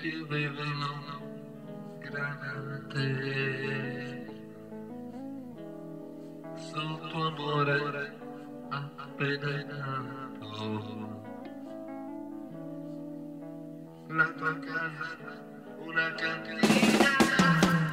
que granate é grande. É Su tuo amore appena é nato. La tua casa, una cantina.